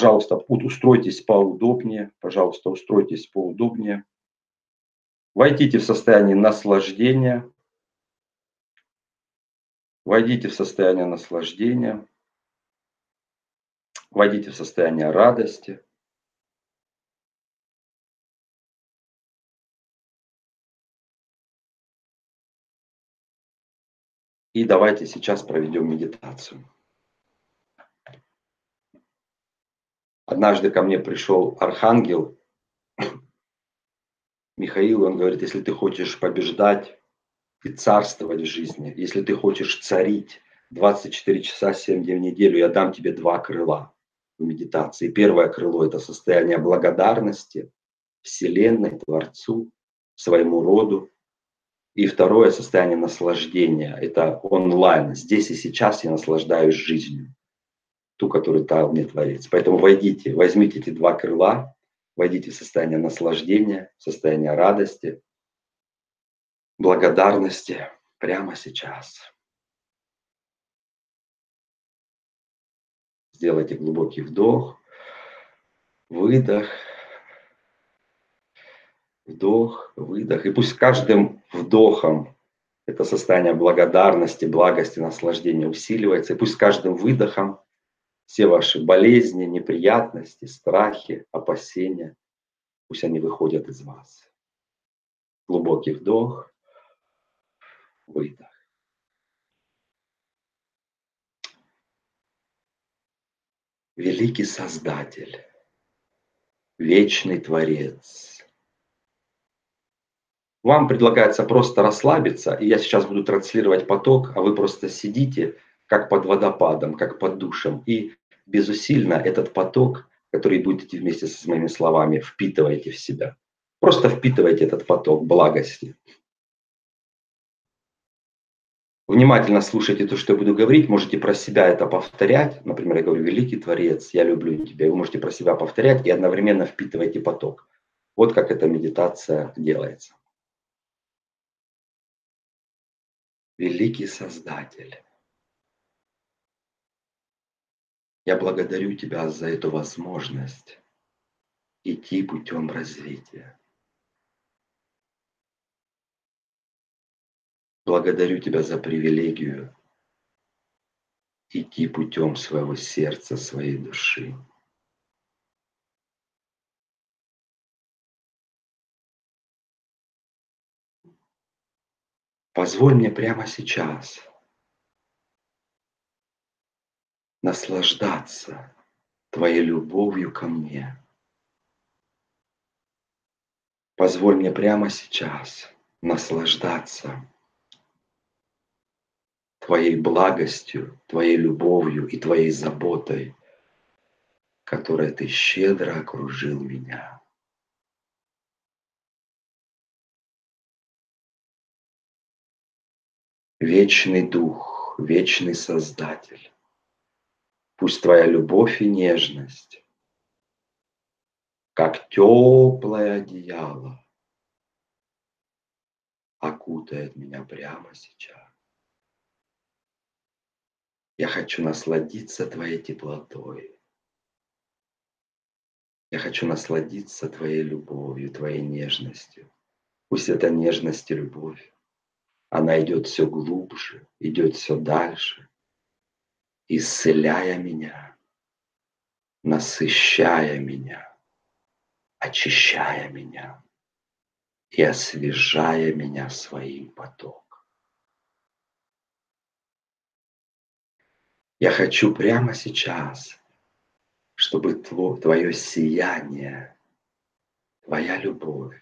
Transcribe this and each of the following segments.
Пожалуйста, устройтесь поудобнее. Пожалуйста, устройтесь поудобнее. Войдите в состояние наслаждения. Войдите в состояние наслаждения. Войдите в состояние радости. И давайте сейчас проведем медитацию. Однажды ко мне пришел архангел Михаил, он говорит, если ты хочешь побеждать и царствовать в жизни, если ты хочешь царить 24 часа 7 дней в неделю, я дам тебе два крыла в медитации. Первое крыло – это состояние благодарности Вселенной, Творцу, своему роду, и второе состояние наслаждения – это онлайн. Здесь и сейчас я наслаждаюсь жизнью, ту, которую дал мне Творец. Поэтому войдите, возьмите эти два крыла, войдите в состояние наслаждения, в состояние радости, благодарности прямо сейчас. Сделайте глубокий вдох, выдох – Вдох, выдох. И пусть каждым вдохом это состояние благодарности, благости, наслаждения усиливается. И пусть каждым выдохом все ваши болезни, неприятности, страхи, опасения, пусть они выходят из вас. Глубокий вдох, выдох. Великий Создатель, вечный Творец – вам предлагается просто расслабиться, и я сейчас буду транслировать поток, а вы просто сидите как под водопадом, как под душем, и безусильно этот поток, который будет идти вместе с моими словами, впитываете в себя. Просто впитывайте этот поток благости. Внимательно слушайте то, что я буду говорить. Можете про себя это повторять. Например, я говорю, великий Творец, я люблю тебя. Вы можете про себя повторять и одновременно впитывайте поток. Вот как эта медитация делается. великий Создатель. Я благодарю Тебя за эту возможность идти путем развития. Благодарю Тебя за привилегию идти путем своего сердца, своей души. Позволь мне прямо сейчас наслаждаться Твоей любовью ко мне. Позволь мне прямо сейчас наслаждаться Твоей благостью, Твоей любовью и Твоей заботой, которой Ты щедро окружил меня. вечный Дух, вечный Создатель. Пусть Твоя любовь и нежность, как теплое одеяло, окутает меня прямо сейчас. Я хочу насладиться Твоей теплотой. Я хочу насладиться Твоей любовью, Твоей нежностью. Пусть эта нежность и любовь она идет все глубже, идет все дальше, исцеляя меня, насыщая меня, очищая меня и освежая меня своим потоком. Я хочу прямо сейчас, чтобы твое сияние, твоя любовь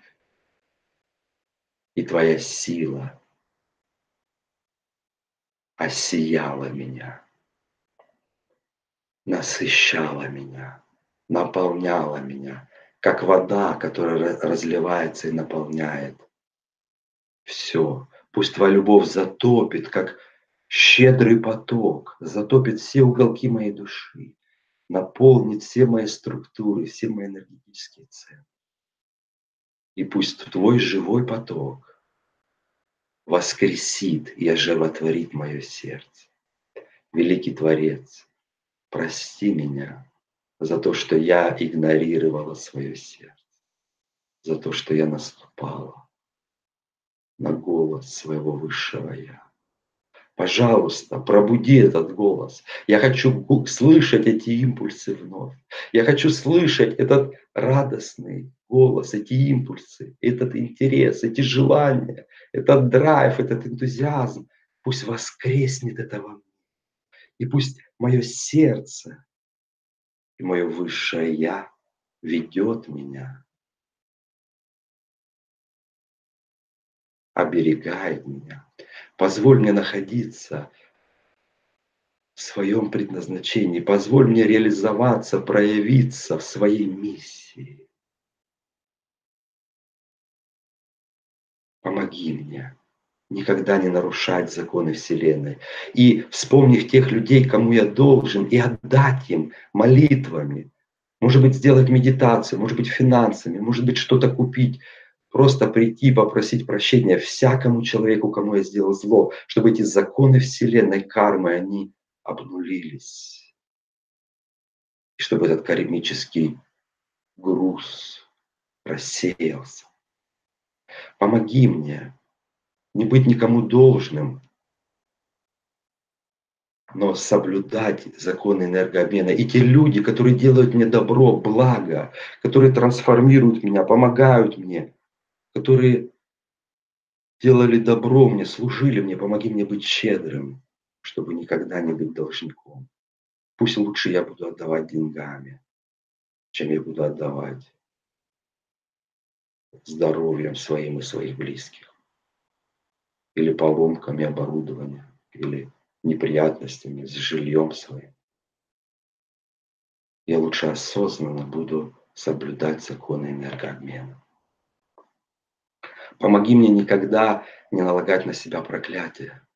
и твоя сила осияла меня, насыщала меня, наполняла меня, как вода, которая разливается и наполняет. Все. Пусть твоя любовь затопит, как щедрый поток, затопит все уголки моей души, наполнит все мои структуры, все мои энергетические центры. И пусть твой живой поток воскресит и оживотворит мое сердце. Великий Творец, прости меня за то, что я игнорировала свое сердце, за то, что я наступала на голос своего высшего Я. Пожалуйста, пробуди этот голос. Я хочу слышать эти импульсы вновь. Я хочу слышать этот радостный голос, эти импульсы, этот интерес, эти желания, этот драйв, этот энтузиазм. Пусть воскреснет это во мне. И пусть мое сердце и мое высшее Я ведет меня, оберегает меня. Позволь мне находиться в своем предназначении. Позволь мне реализоваться, проявиться в своей миссии. Помоги мне никогда не нарушать законы Вселенной. И вспомнив тех людей, кому я должен, и отдать им молитвами, может быть, сделать медитацию, может быть, финансами, может быть, что-то купить, просто прийти, попросить прощения всякому человеку, кому я сделал зло, чтобы эти законы Вселенной, кармы, они обнулились. И чтобы этот кармический груз рассеялся. Помоги мне не быть никому должным, но соблюдать законы энергообмена. И те люди, которые делают мне добро, благо, которые трансформируют меня, помогают мне, которые делали добро мне, служили мне, помоги мне быть щедрым, чтобы никогда не быть должником. Пусть лучше я буду отдавать деньгами, чем я буду отдавать здоровьем своим и своих близких или поломками оборудования, или неприятностями с жильем своим. Я лучше осознанно буду соблюдать законы энергообмена. Помоги мне никогда не налагать на себя проклятие,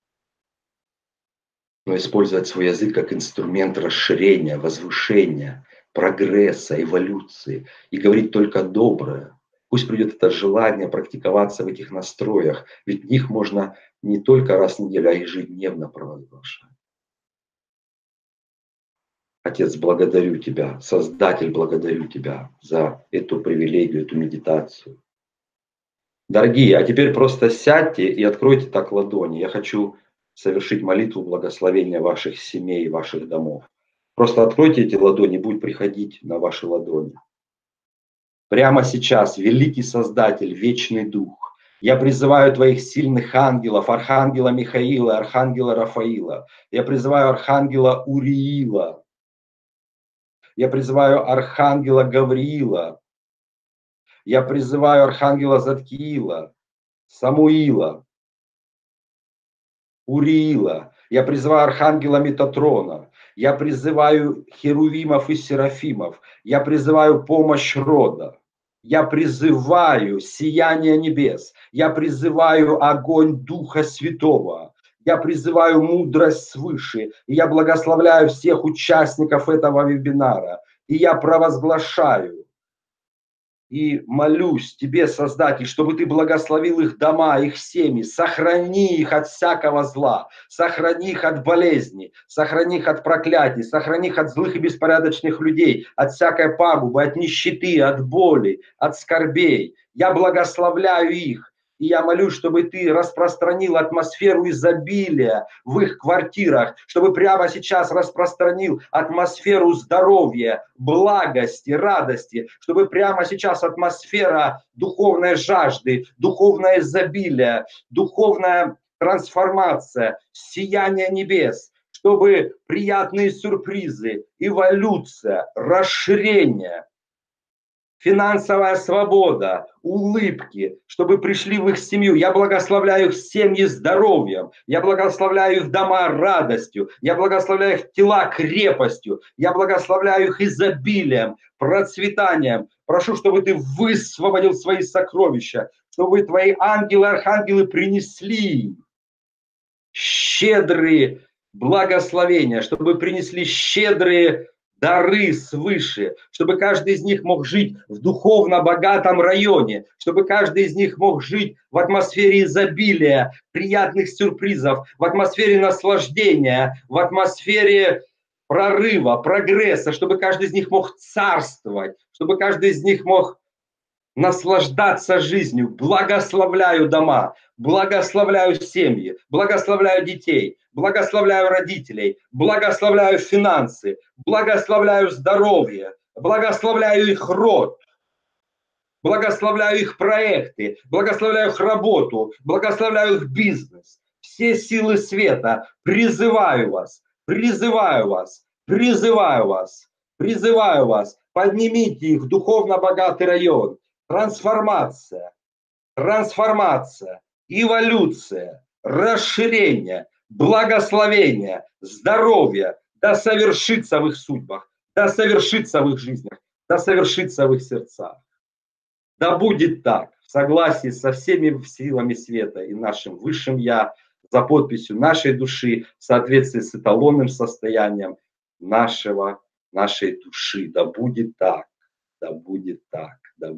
но использовать свой язык как инструмент расширения, возвышения, прогресса, эволюции и говорить только доброе, Пусть придет это желание практиковаться в этих настроях, ведь них можно не только раз в неделю, а ежедневно провозглашать. Отец, благодарю Тебя, Создатель, благодарю Тебя за эту привилегию, эту медитацию. Дорогие, а теперь просто сядьте и откройте так ладони. Я хочу совершить молитву благословения ваших семей, ваших домов. Просто откройте эти ладони, будет приходить на ваши ладони. Прямо сейчас, великий Создатель, вечный Дух, я призываю твоих сильных ангелов, Архангела Михаила, Архангела Рафаила. Я призываю Архангела Уриила. Я призываю Архангела Гавриила. Я призываю Архангела Заткиила, Самуила, Уриила. Я призываю Архангела Метатрона. Я призываю Херувимов и Серафимов. Я призываю помощь рода. Я призываю сияние небес. Я призываю огонь Духа Святого. Я призываю мудрость свыше. И я благословляю всех участников этого вебинара. И я провозглашаю и молюсь Тебе, Создатель, чтобы Ты благословил их дома, их семьи, сохрани их от всякого зла, сохрани их от болезни, сохрани их от проклятий, сохрани их от злых и беспорядочных людей, от всякой пагубы, от нищеты, от боли, от скорбей. Я благословляю их, и я молюсь, чтобы ты распространил атмосферу изобилия в их квартирах, чтобы прямо сейчас распространил атмосферу здоровья, благости, радости, чтобы прямо сейчас атмосфера духовной жажды, духовное изобилие, духовная трансформация, сияние небес, чтобы приятные сюрпризы, эволюция, расширение – финансовая свобода, улыбки, чтобы пришли в их семью. Я благословляю их семьи здоровьем, я благословляю их дома радостью, я благословляю их тела крепостью, я благословляю их изобилием, процветанием. Прошу, чтобы ты высвободил свои сокровища, чтобы твои ангелы, архангелы принесли щедрые благословения, чтобы принесли щедрые дары свыше, чтобы каждый из них мог жить в духовно богатом районе, чтобы каждый из них мог жить в атмосфере изобилия, приятных сюрпризов, в атмосфере наслаждения, в атмосфере прорыва, прогресса, чтобы каждый из них мог царствовать, чтобы каждый из них мог наслаждаться жизнью. Благословляю дома, благословляю семьи, благословляю детей, благословляю родителей, благословляю финансы, благословляю здоровье, благословляю их род, благословляю их проекты, благословляю их работу, благословляю их бизнес. Все силы света, призываю вас, призываю вас, призываю вас, призываю вас, поднимите их в духовно богатый район. Трансформация, трансформация, эволюция, расширение, благословение, здоровье, да совершится в их судьбах, да совершится в их жизнях, да совершится в их сердцах. Да будет так, в согласии со всеми силами света и нашим высшим Я, за подписью нашей души, в соответствии с эталонным состоянием нашего, нашей души. Да будет так, да будет так, да